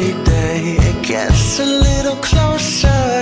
It gets a little closer.